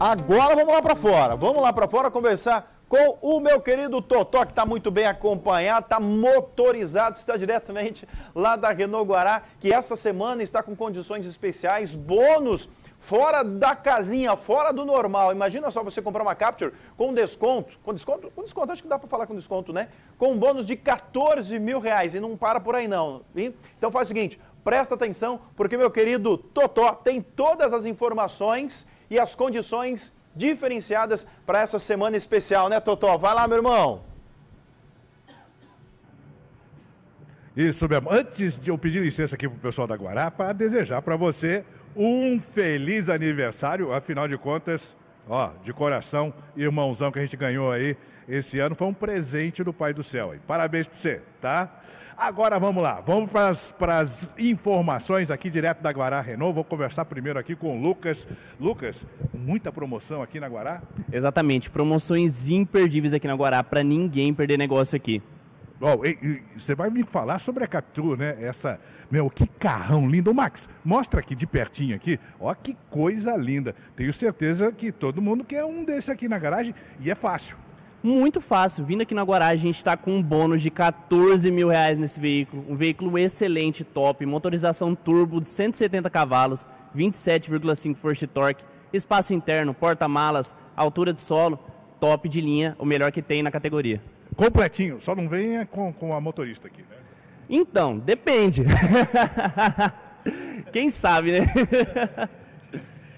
Agora vamos lá para fora. Vamos lá para fora conversar com o meu querido Totó, que está muito bem acompanhado, está motorizado, está diretamente lá da Renault Guará, que essa semana está com condições especiais, bônus fora da casinha, fora do normal. Imagina só você comprar uma Capture com desconto, com desconto, com desconto, acho que dá para falar com desconto, né? Com um bônus de 14 mil reais e não para por aí não. Então faz o seguinte, presta atenção, porque meu querido Totó tem todas as informações e as condições diferenciadas para essa semana especial, né, Totó? Vai lá, meu irmão. Isso mesmo. Antes de eu pedir licença aqui para o pessoal da Guará, para desejar para você um feliz aniversário. Afinal de contas, ó, de coração, irmãozão que a gente ganhou aí esse ano foi um presente do Pai do Céu. Aí. Parabéns para você, tá? Agora vamos lá, vamos para as informações aqui direto da Guará Renault. Vou conversar primeiro aqui com o Lucas. Lucas, muita promoção aqui na Guará? Exatamente, promoções imperdíveis aqui na Guará para ninguém perder negócio aqui. Oh, e, e, você vai me falar sobre a Captur, né? Essa, meu, que carrão lindo. Max, mostra aqui de pertinho aqui. Ó, que coisa linda. Tenho certeza que todo mundo quer um desse aqui na garagem e é fácil. Muito fácil. Vindo aqui na garagem, a gente está com um bônus de 14 mil reais nesse veículo. Um veículo excelente, top, motorização turbo de 170 cavalos, 27,5 força torque, espaço interno, porta-malas, altura de solo, top de linha, o melhor que tem na categoria. Completinho, só não venha com, com a motorista aqui, né? Então, depende. Quem sabe, né?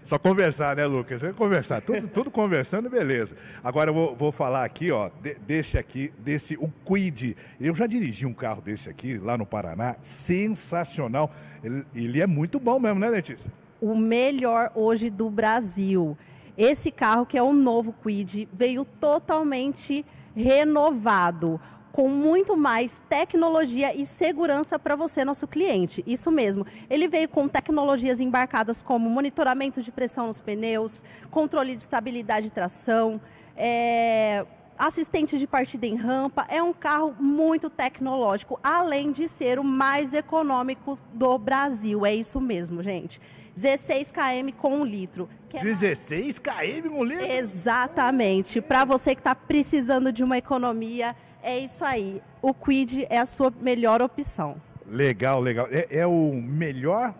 Só conversar, né, Lucas? É conversar. Tudo, tudo conversando, beleza. Agora eu vou, vou falar aqui, ó, de, desse aqui, desse, o Quid. Eu já dirigi um carro desse aqui, lá no Paraná. Sensacional. Ele, ele é muito bom mesmo, né, Letícia? O melhor hoje do Brasil. Esse carro, que é o novo Quid, veio totalmente renovado com muito mais tecnologia e segurança para você, nosso cliente. Isso mesmo. Ele veio com tecnologias embarcadas como monitoramento de pressão nos pneus, controle de estabilidade de tração, é, assistente de partida em rampa. É um carro muito tecnológico, além de ser o mais econômico do Brasil. É isso mesmo, gente. 16 km com um litro. Que é 16 km com um litro? Exatamente. Para você que está precisando de uma economia é isso aí. O Quid é a sua melhor opção. Legal, legal. É, é o melhor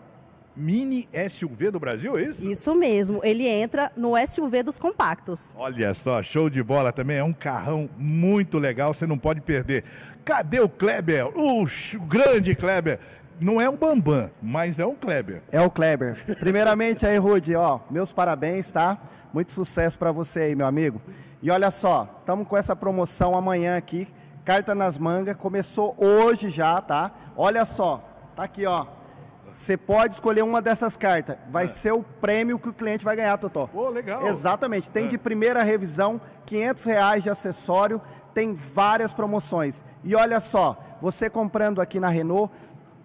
mini SUV do Brasil, é isso? Isso mesmo. Ele entra no SUV dos compactos. Olha só, show de bola também. É um carrão muito legal, você não pode perder. Cadê o Kleber? O grande Kleber. Não é um Bambam, mas é um Kleber. É o Kleber. Primeiramente aí, Rude, ó, meus parabéns, tá? Muito sucesso para você aí, meu amigo. E olha só, estamos com essa promoção amanhã aqui, carta nas mangas, começou hoje já, tá? Olha só, tá aqui, ó. Você pode escolher uma dessas cartas. Vai é. ser o prêmio que o cliente vai ganhar, Totó. Pô, legal. Exatamente. Tem é. de primeira revisão, 500 reais de acessório, tem várias promoções. E olha só, você comprando aqui na Renault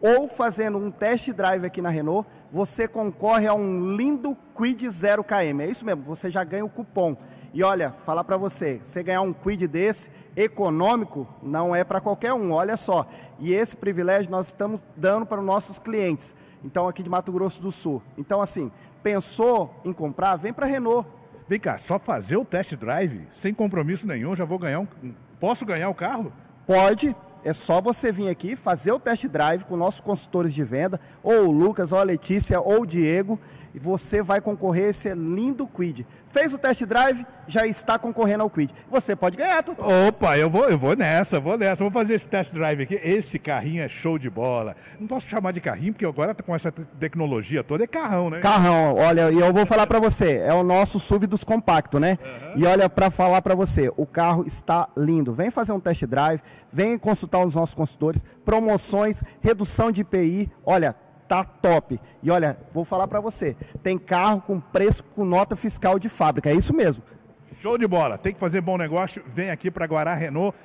ou fazendo um test drive aqui na Renault, você concorre a um lindo Quid 0 km. É isso mesmo, você já ganha o cupom. E olha, falar para você, você ganhar um quid desse econômico não é para qualquer um, olha só. E esse privilégio nós estamos dando para os nossos clientes. Então aqui de Mato Grosso do Sul. Então assim, pensou em comprar, vem para Renault. Vem cá, só fazer o test drive sem compromisso nenhum, já vou ganhar um posso ganhar o carro? Pode, é só você vir aqui, fazer o test drive com nossos consultores de venda, ou o Lucas, ou a Letícia, ou o Diego, e você vai concorrer a esse lindo Quid. Fez o test drive, já está concorrendo ao Quid. Você pode ganhar, tudo. Opa, eu vou, eu vou nessa, vou nessa. Vou fazer esse test drive aqui. Esse carrinho é show de bola. Não posso chamar de carrinho, porque agora com essa tecnologia toda é carrão, né? Carrão, olha, e eu vou falar para você, é o nosso SUV dos compactos, né? Uhum. E olha, para falar para você, o carro está lindo. Vem fazer um test drive, vem consultar os nossos consultores, promoções, redução de IPI. Olha, tá top. E olha, vou falar para você, tem carro com preço com nota fiscal de fábrica, é isso mesmo. Show de bola, tem que fazer bom negócio, vem aqui para Guará Renault.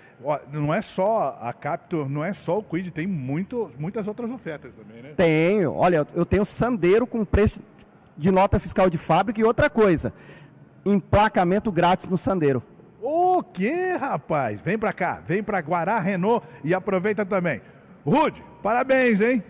Não é só a Captur, não é só o Quid, tem muito, muitas outras ofertas também, né? Tenho, olha, eu tenho Sandeiro com preço de nota fiscal de fábrica e outra coisa, emplacamento grátis no Sandeiro. O que, rapaz? Vem para cá, vem para Guará Renault e aproveita também. Rude, parabéns, hein?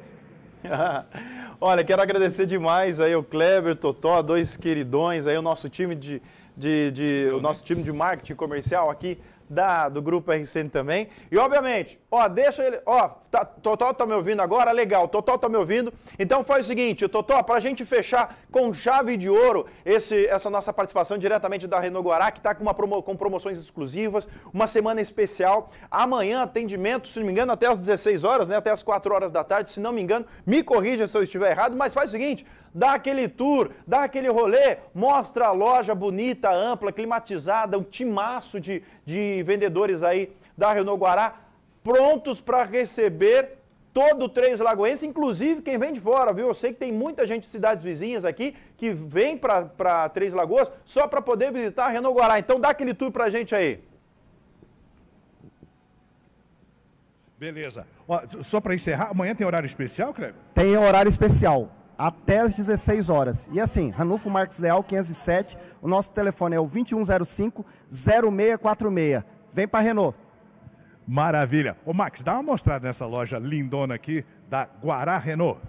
Olha, quero agradecer demais aí o Kleber, Totó, dois queridões aí, o nosso time de, de, de o nosso time de marketing comercial aqui da, do Grupo RCN também. E, obviamente, ó, deixa ele. Ó, tá, Totó tá me ouvindo agora? Legal, Totó tá me ouvindo. Então faz o seguinte, Totó, para a gente fechar com chave de ouro esse, essa nossa participação diretamente da Renault Guará, que está com, uma promo, com promoções exclusivas, uma semana especial. Amanhã, atendimento, se não me engano, até às 16 horas, né? Até às 4 horas da tarde, se não me engano. Me corrija se eu estiver errado, mas faz o seguinte: dá aquele tour, dá aquele rolê, mostra a loja bonita, ampla, climatizada, um timaço de, de vendedores aí da Renault Guará, prontos para receber todo o Três Lagoense, inclusive quem vem de fora, viu? Eu sei que tem muita gente de cidades vizinhas aqui que vem para Três Lagoas só para poder visitar a Renault Guará. Então dá aquele tour para a gente aí. Beleza. Ó, só para encerrar, amanhã tem horário especial, Kleber? Tem horário especial até às 16 horas. E assim, Ranulfo Marques Leal 507, o nosso telefone é o 2105 0646. Vem para Renault. Maravilha. Ô Max, dá uma mostrada nessa loja lindona aqui da Guará Renault.